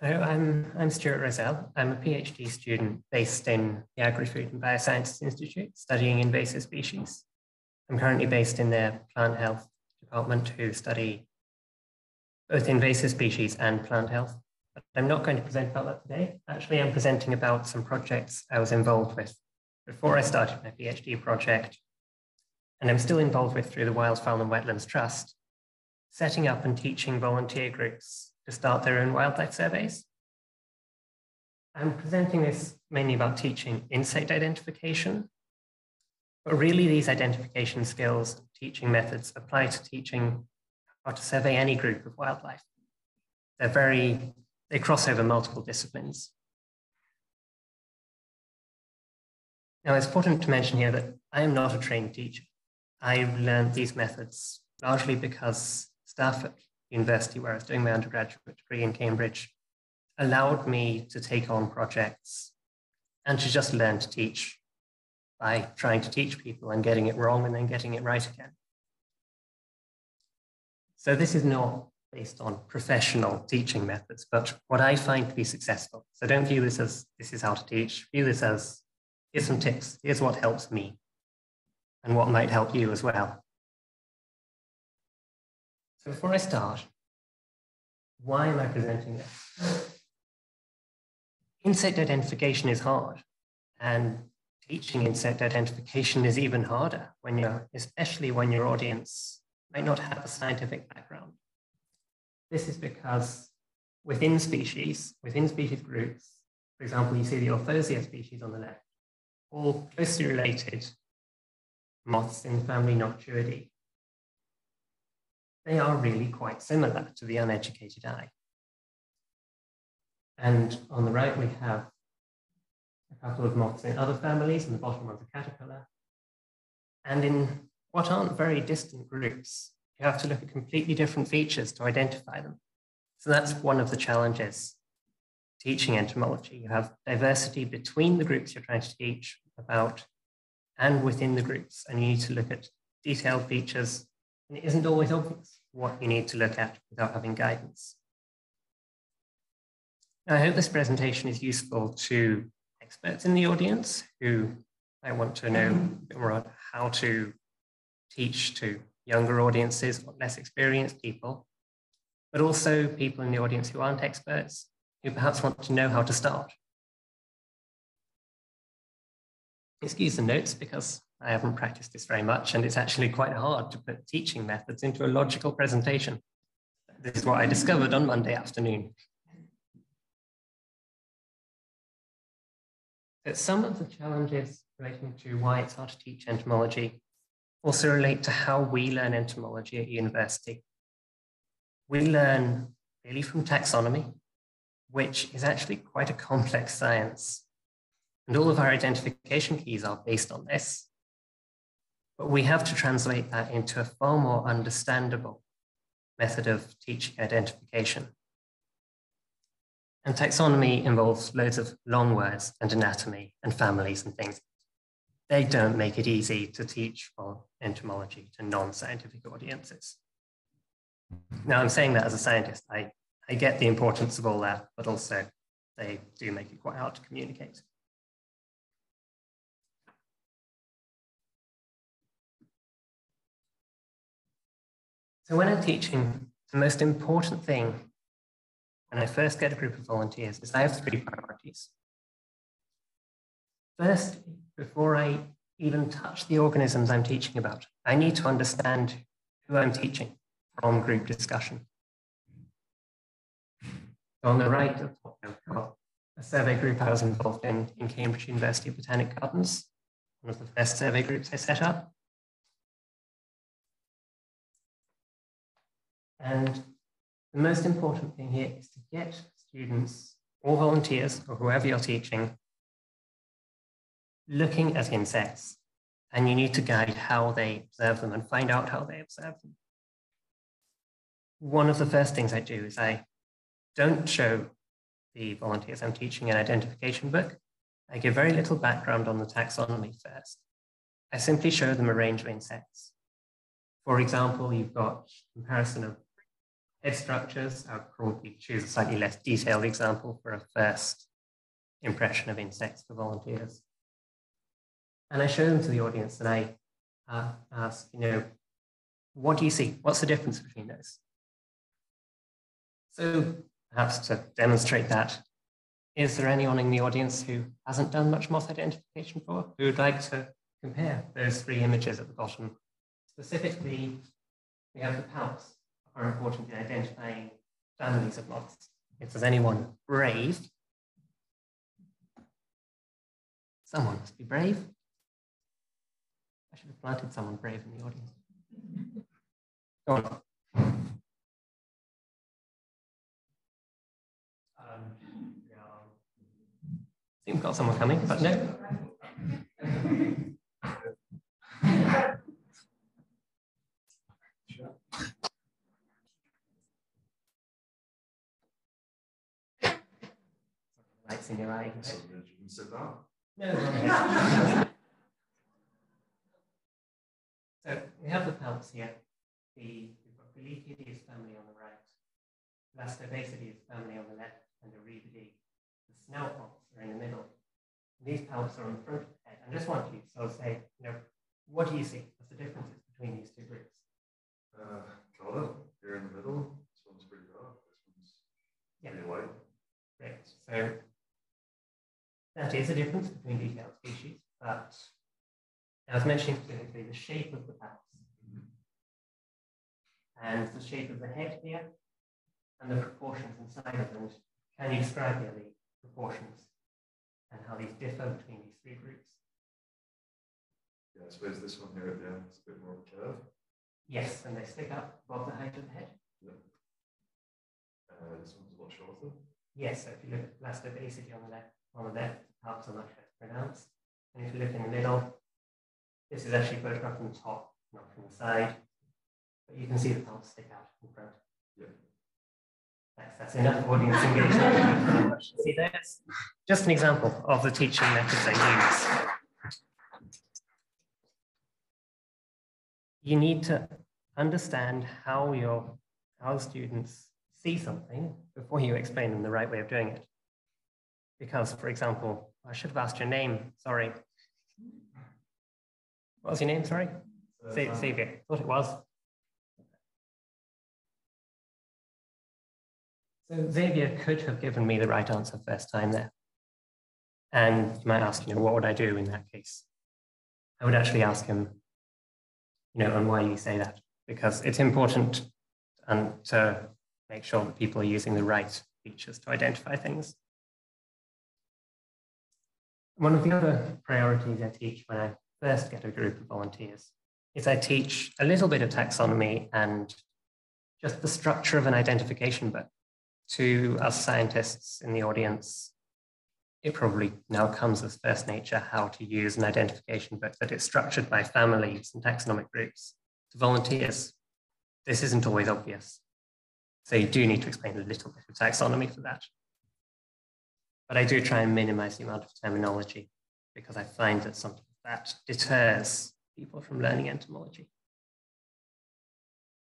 So, I'm, I'm Stewart Rosell. I'm a PhD student based in the Agri-Food and Biosciences Institute studying invasive species. I'm currently based in their plant health department who study both invasive species and plant health. But I'm not going to present about that today. Actually, I'm presenting about some projects I was involved with before I started my PhD project, and I'm still involved with through the Wildfowl and Wetlands Trust, setting up and teaching volunteer groups to start their own wildlife surveys. I'm presenting this mainly about teaching insect identification, but really these identification skills, teaching methods apply to teaching how to survey any group of wildlife. They're very, they cross over multiple disciplines. Now, it's important to mention here that I am not a trained teacher. I learned these methods largely because staff at university where I was doing my undergraduate degree in Cambridge allowed me to take on projects and to just learn to teach by trying to teach people and getting it wrong and then getting it right again. So this is not based on professional teaching methods, but what I find to be successful. So don't view this as this is how to teach, view this as here's some tips, here's what helps me and what might help you as well. So before I start, why am I presenting this? Insect identification is hard, and teaching insect identification is even harder when you're, especially when your audience might not have a scientific background. This is because within species, within species groups, for example, you see the Orthosia species on the left, all closely related moths in the family Noctuidae they are really quite similar to the uneducated eye. And on the right, we have a couple of moths in other families, and the bottom one's a caterpillar. And in what aren't very distant groups, you have to look at completely different features to identify them. So that's one of the challenges teaching entomology. You have diversity between the groups you're trying to teach about and within the groups, and you need to look at detailed features and it isn't always obvious what you need to look at without having guidance. I hope this presentation is useful to experts in the audience who I want to know more about how to teach to younger audiences or less experienced people, but also people in the audience who aren't experts, who perhaps want to know how to start. Excuse the notes because I haven't practiced this very much, and it's actually quite hard to put teaching methods into a logical presentation. This is what I discovered on Monday afternoon. But some of the challenges relating to why it's hard to teach entomology also relate to how we learn entomology at university. We learn really from taxonomy, which is actually quite a complex science. And all of our identification keys are based on this. But we have to translate that into a far more understandable method of teaching identification. And taxonomy involves loads of long words and anatomy and families and things. They don't make it easy to teach for entomology to non-scientific audiences. Now, I'm saying that as a scientist, I, I get the importance of all that, but also they do make it quite hard to communicate. So when I'm teaching, the most important thing when I first get a group of volunteers is I have three priorities. First, before I even touch the organisms I'm teaching about, I need to understand who I'm teaching from group discussion. On the right, I've got a survey group I was involved in in Cambridge University Botanic Gardens, one of the first survey groups I set up. And the most important thing here is to get students or volunteers or whoever you're teaching looking at insects. And you need to guide how they observe them and find out how they observe them. One of the first things I do is I don't show the volunteers I'm teaching an identification book. I give very little background on the taxonomy first. I simply show them a range of insects. For example, you've got comparison of head structures. I would probably choose a slightly less detailed example for a first impression of insects for volunteers. And I show them to the audience and I uh, ask, you know, what do you see? What's the difference between those? So perhaps to demonstrate that, is there anyone in the audience who hasn't done much moth identification before, who would like to compare those three images at the bottom? Specifically, we have the palps are important in identifying families of moths. If there's anyone brave, someone must be brave. I should have planted someone brave in the audience. Go on. Um. We've got someone coming, but no. Lights in your eyes. You can sit down. So we have the palps here. The, we've got Belicides family on the right, Blastobasidae family on the left, and the Erebidae. The snout palps are in the middle. And these palps are on the front of the head. I just want you to so say, you know, what do you see? What's the differences between these two groups? Uh, color here in the middle. This one's pretty dark. This one's Yeah. pretty light. Great. So that is a difference between detailed species, but I was mentioning specifically the shape of the palps and the shape of the head here and the proportions inside of them. Can you describe here the proportions and how these differ between these three groups? Yeah, I suppose this one here at the end is a bit more of a curve. Yes, and they stick up above the height of the head. Uh, this one's a lot shorter. Yes, so if you look at Blastobasidae on the left, on the left, the palps are much less pronounced. And if you look in the middle, this is actually photographed from the top, not from the side. But you can see the palps stick out in front. Yeah. That's, that's enough audience engagement. see, there's just an example of the teaching methods I use. You need to understand how your how students see something before you explain them the right way of doing it. Because, for example, I should have asked your name, sorry. What was your name, sorry? Xavier, thought it was. So Xavier could have given me the right answer first time there. And you might ask, you know, what would I do in that case? I would actually ask him, you know, and why you say that, because it's important and to make sure that people are using the right features to identify things. One of the other priorities I teach when I first get a group of volunteers is I teach a little bit of taxonomy and just the structure of an identification book to us scientists in the audience. It probably now comes as first nature how to use an identification book that is structured by families and taxonomic groups. To volunteers, this isn't always obvious. So you do need to explain a little bit of taxonomy for that. But I do try and minimize the amount of terminology because I find that sometimes that deters people from learning entomology.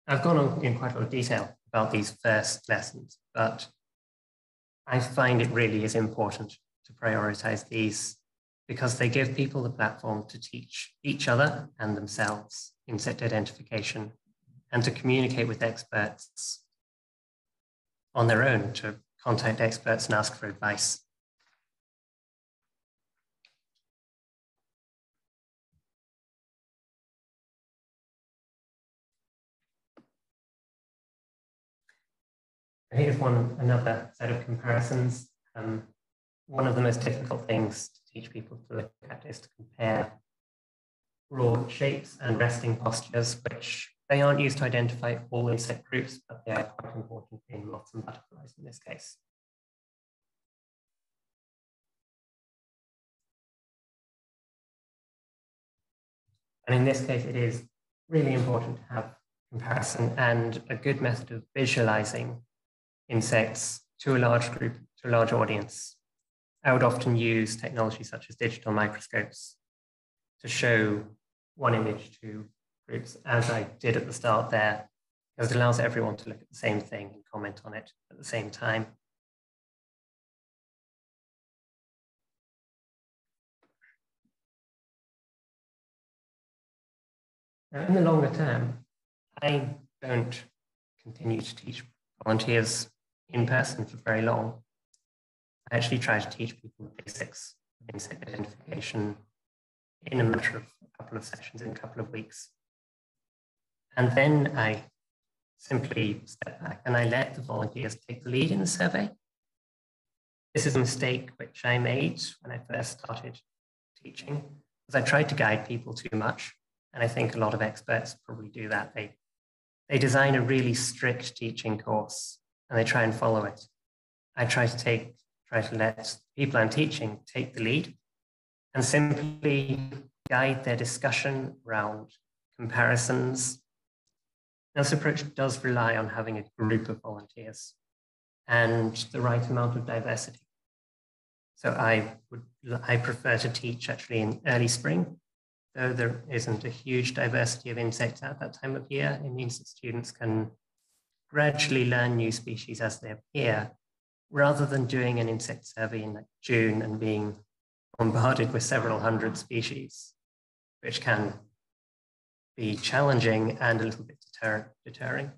I've gone on in quite a lot of detail about these first lessons, but I find it really is important to prioritize these because they give people the platform to teach each other and themselves insect identification and to communicate with experts on their own, to contact experts and ask for advice. Here's one another set of comparisons. Um, one of the most difficult things to teach people to look at is to compare raw shapes and resting postures, which they aren't used to identify all insect groups, but they are quite important in moths and butterflies in this case. And in this case, it is really important to have comparison and a good method of visualizing insects to a large group, to a large audience. I would often use technology such as digital microscopes to show one image to groups, as I did at the start there, because it allows everyone to look at the same thing and comment on it at the same time. Now, in the longer term, I don't continue to teach volunteers in person for very long. I actually try to teach people the basics insect identification in a matter of a couple of sessions in a couple of weeks. And then I simply step back and I let the volunteers take the lead in the survey. This is a mistake which I made when I first started teaching, because I tried to guide people too much. And I think a lot of experts probably do that. They, they design a really strict teaching course and they try and follow it. I try to take, try to let people I'm teaching take the lead and simply guide their discussion around comparisons. This approach does rely on having a group of volunteers and the right amount of diversity. So I would I prefer to teach actually in early spring, though there isn't a huge diversity of insects at that time of year. It means that students can gradually learn new species as they appear, rather than doing an insect survey in like June and being bombarded with several hundred species, which can be challenging and a little bit deter deterring.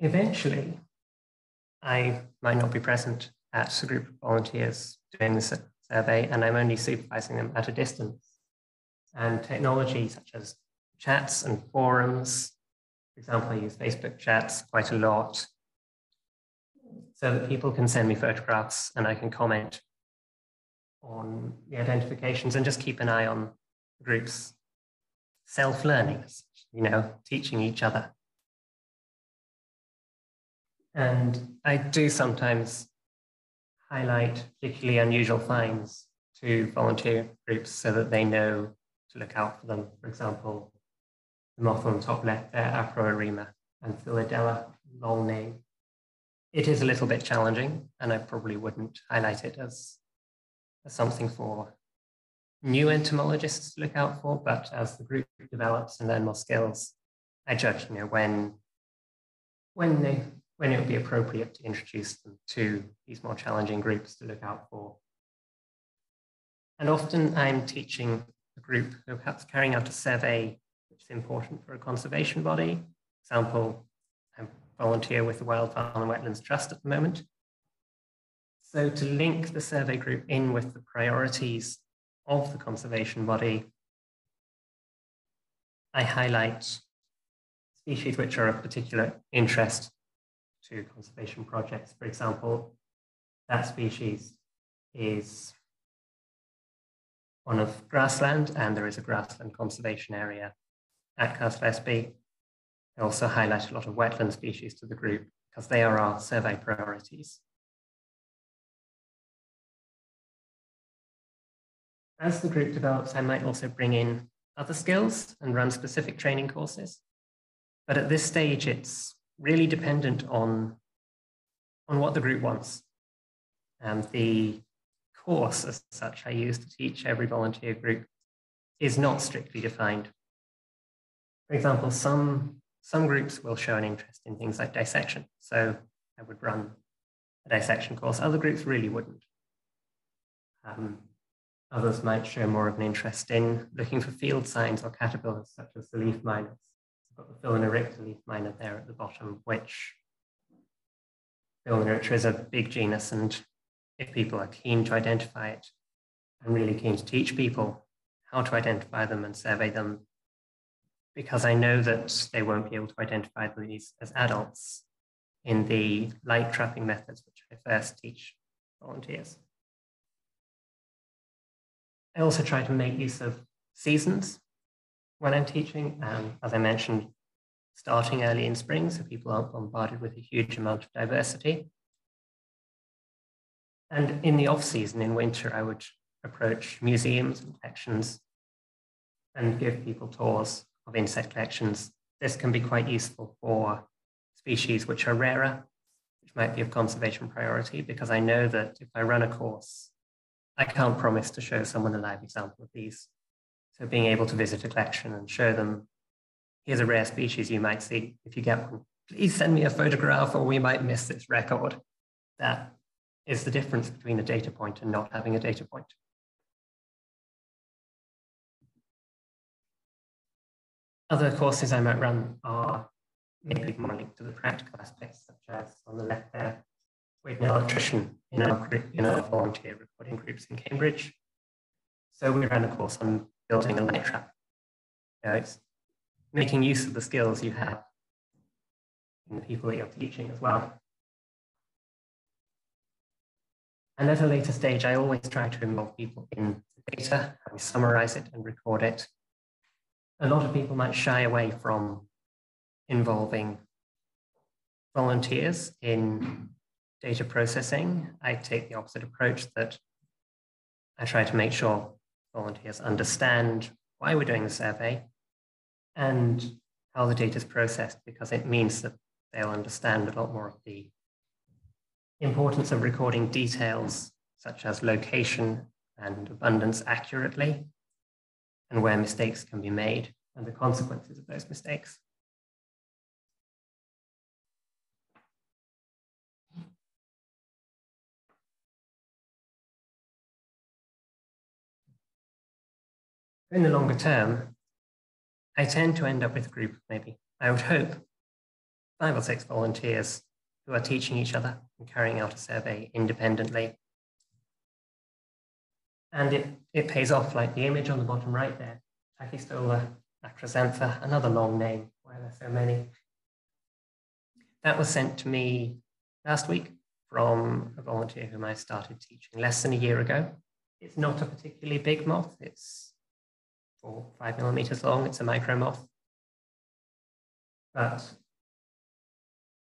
Eventually, I might not be present at a group of volunteers doing the survey, and I'm only supervising them at a distance and technology such as chats and forums. For example, I use Facebook chats quite a lot so that people can send me photographs and I can comment on the identifications and just keep an eye on groups self-learning, you know, teaching each other. And I do sometimes highlight particularly unusual finds to volunteer groups so that they know to look out for them. For example, the moth on the top left there, Aproerema and Philadella, long name. It is a little bit challenging, and I probably wouldn't highlight it as, as something for new entomologists to look out for, but as the group develops and learn more skills, I judge, you know, when when they when it would be appropriate to introduce them to these more challenging groups to look out for. And often I'm teaching a group who are perhaps carrying out a survey which is important for a conservation body. For example, I volunteer with the Wildfowl and Wetlands Trust at the moment. So to link the survey group in with the priorities of the conservation body, I highlight species which are of particular interest to conservation projects. For example, that species is one of grassland, and there is a grassland conservation area at Castle Espie. I also highlight a lot of wetland species to the group because they are our survey priorities. As the group develops, I might also bring in other skills and run specific training courses. But at this stage, it's really dependent on, on what the group wants. And the course as such I use to teach every volunteer group is not strictly defined. For example, some, some groups will show an interest in things like dissection. So I would run a dissection course. Other groups really wouldn't. Um, others might show more of an interest in looking for field signs or caterpillars, such as the leaf miners. Got the Phyllonorycter leaf miner there at the bottom, which Phyllonorycter is a big genus and if people are keen to identify it, I'm really keen to teach people how to identify them and survey them because I know that they won't be able to identify these as adults in the light trapping methods, which I first teach volunteers. I also try to make use of seasons when I'm teaching. Um, as I mentioned, starting early in spring, so people aren't bombarded with a huge amount of diversity. And in the off season, in winter, I would approach museums and collections and give people tours of insect collections. This can be quite useful for species which are rarer, which might be of conservation priority, because I know that if I run a course, I can't promise to show someone a live example of these. So being able to visit a collection and show them, here's a rare species you might see. If you get one, please send me a photograph or we might miss this record. That is the difference between a data point and not having a data point. Other courses I might run are maybe more linked to the practical aspects, such as on the left there, with an electrician in our, in our volunteer recording groups in Cambridge. So we ran a course on building a light trap. You know, it's making use of the skills you have and the people that you're teaching as well. And at a later stage, I always try to involve people in the data, how we summarize it and record it. A lot of people might shy away from involving volunteers in data processing. I take the opposite approach that I try to make sure volunteers understand why we're doing the survey and how the data is processed, because it means that they'll understand a lot more of the importance of recording details such as location and abundance accurately, and where mistakes can be made and the consequences of those mistakes. In the longer term, I tend to end up with a group maybe, I would hope, five or six volunteers who are teaching each other and carrying out a survey independently. And it, it pays off, like the image on the bottom right there, Tachystola acroxantha, another long name, why are there so many? That was sent to me last week from a volunteer whom I started teaching less than a year ago. It's not a particularly big moth, it's four, five millimeters long, it's a micro moth. But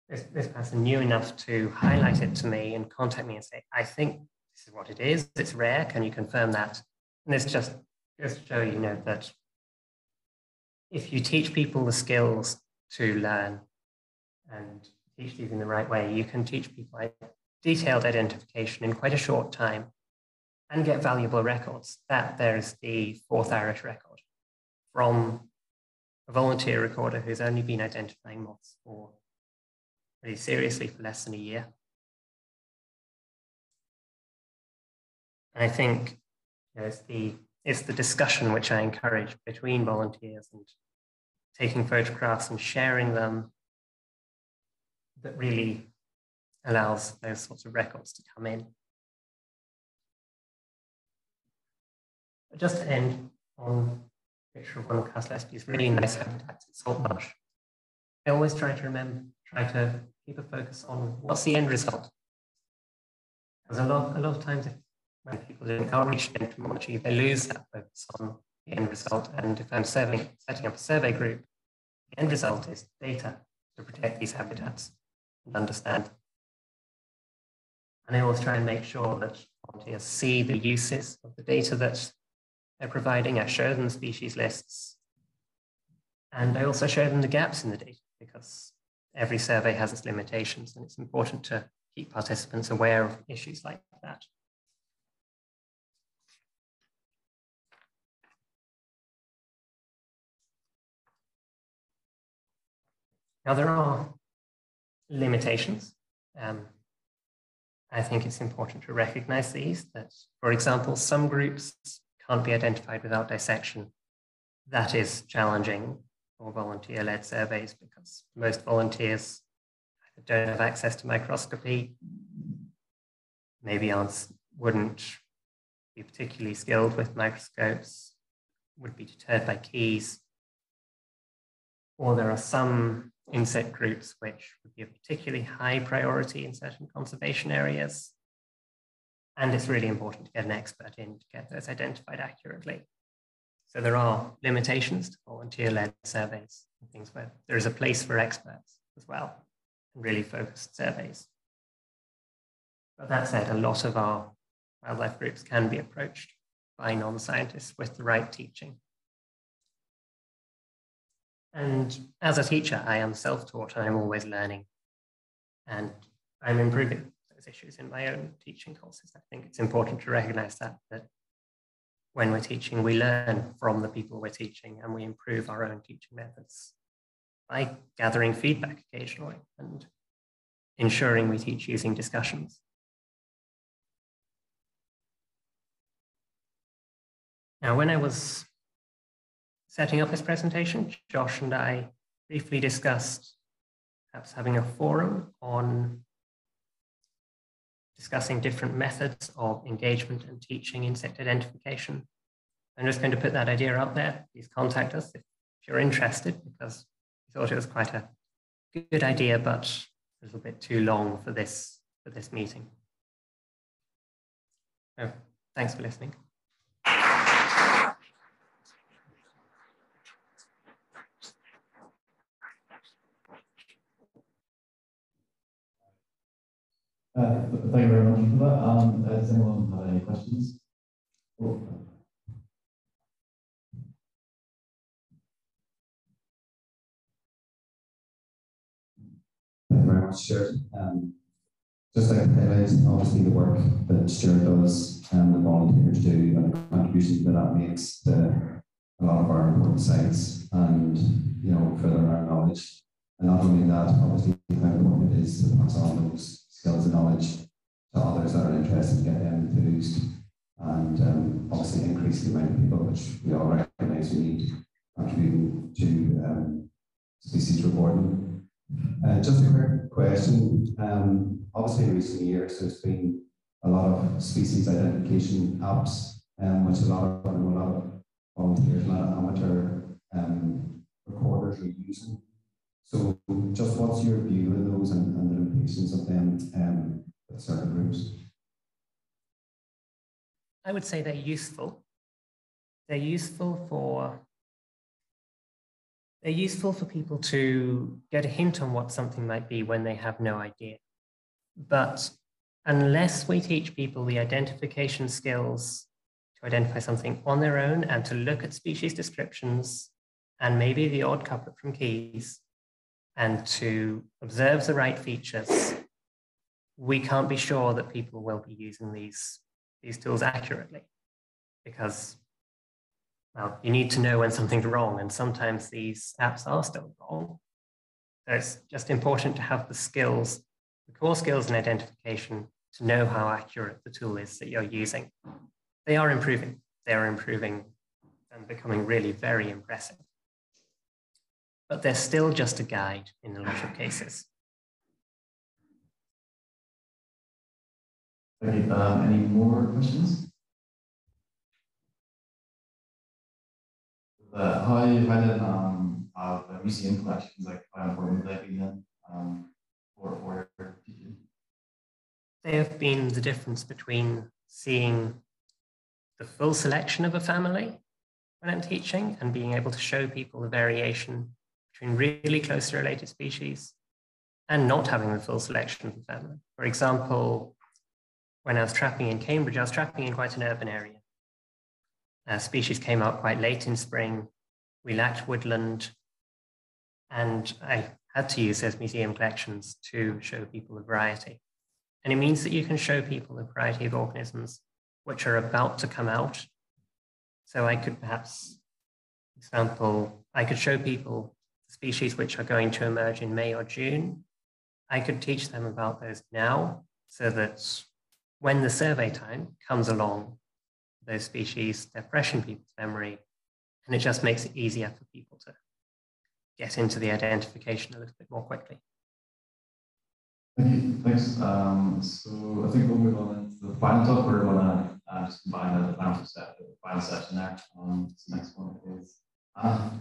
this, this person knew enough to highlight it to me and contact me and say, I think this is what it is. It's rare. Can you confirm that? And this just just show you know that if you teach people the skills to learn and teach these in the right way, you can teach people detailed identification in quite a short time and get valuable records. That there's the fourth Irish record from a volunteer recorder who's only been identifying moths for really seriously for less than a year. I think you know, it's, the, it's the discussion which I encourage between volunteers and taking photographs and sharing them that really allows those sorts of records to come in. Just to end on picture of one of Castle Espie's really nice habitats in salt marsh. I always try to remember try to keep a focus on what's the end result. Because a lot, a lot of times, if, when people do outreach entomology, they lose that focus on the end result. And if I'm serving, setting up a survey group, the end result is data to protect these habitats and understand. And I always try and make sure that volunteers see the uses of the data that they're providing. I show them species lists. And I also show them the gaps in the data because every survey has its limitations, and it's important to keep participants aware of issues like that. Now, there are limitations. Um, I think it's important to recognize these, that, for example, some groups can't be identified without dissection. That is challenging for volunteer led surveys because most volunteers don't have access to microscopy, maybe aren't, wouldn't be particularly skilled with microscopes, would be deterred by keys. Or there are some insect groups which would be of particularly high priority in certain conservation areas. And it's really important to get an expert in to get those identified accurately. So there are limitations to volunteer-led surveys and things where there is a place for experts as well and really focused surveys. But that said, a lot of our wildlife groups can be approached by non-scientists with the right teaching. And as a teacher, I am self-taught I'm always learning. And I'm improving those issues in my own teaching courses. I think it's important to recognize that, that when we're teaching, we learn from the people we're teaching and we improve our own teaching methods by gathering feedback occasionally and ensuring we teach using discussions. Now, when I was setting up this presentation, Josh and I briefly discussed perhaps having a forum on discussing different methods of engagement and teaching insect identification. I'm just going to put that idea out there. Please contact us if you're interested because we thought it was quite a good idea, but a little bit too long for this, for this meeting. So thanks for listening. Uh, thank you very much for that. Um, uh, does anyone have any questions? Oh. Thank you very much, Stewart. Um, just like highlight, obviously, the work that Stewart does and the volunteers do and the contributions that that makes to a lot of our important sites and, you know, further our knowledge. And not only that, obviously, how important it is to pass on those skills and knowledge to others that are interested in getting them enthused and um, obviously increase the amount of people which we all recognise we need contributing to um, species reporting. Uh, just a quick question. Um, obviously, in recent years, there's been a lot of species identification apps, um, which a lot of a lot of volunteers, a lot of amateur um, recorders are using. So just what's your view on those and, and the limitations of them um, with certain groups? I would say they're useful. They're useful for they're useful for people to get a hint on what something might be when they have no idea. But unless we teach people the identification skills to identify something on their own and to look at species descriptions and maybe the odd couplet from Keys, and to observe the right features, we can't be sure that people will be using these, these tools accurately because, well, you need to know when something's wrong, and sometimes these apps are still wrong. So it's just important to have the skills, the core skills and identification to know how accurate the tool is that you're using. They are improving. They are improving and becoming really very impressive but they're still just a guide in a lot of cases. Okay, um, any more questions? Uh, how, how did um, uh, museum collections, like how important would they be then um, for, for teaching? They have been the difference between seeing the full selection of a family when I'm teaching and being able to show people the variation between really closely related species and not having the full selection of the family. For example, when I was trapping in Cambridge, I was trapping in quite an urban area. Uh, species came out quite late in spring. We lacked woodland. And I had to use those museum collections to show people the variety. And it means that you can show people the variety of organisms which are about to come out. So I could perhaps, example, I could show people species which are going to emerge in May or June, I could teach them about those now so that when the survey time comes along, those species, they're fresh in people's memory, and it just makes it easier for people to get into the identification a little bit more quickly. Thank you. Thanks. Um, so I think we'll move on into the final talk. We're going to uh, just combine the final, set, the final section there. Um, so next one is Anna.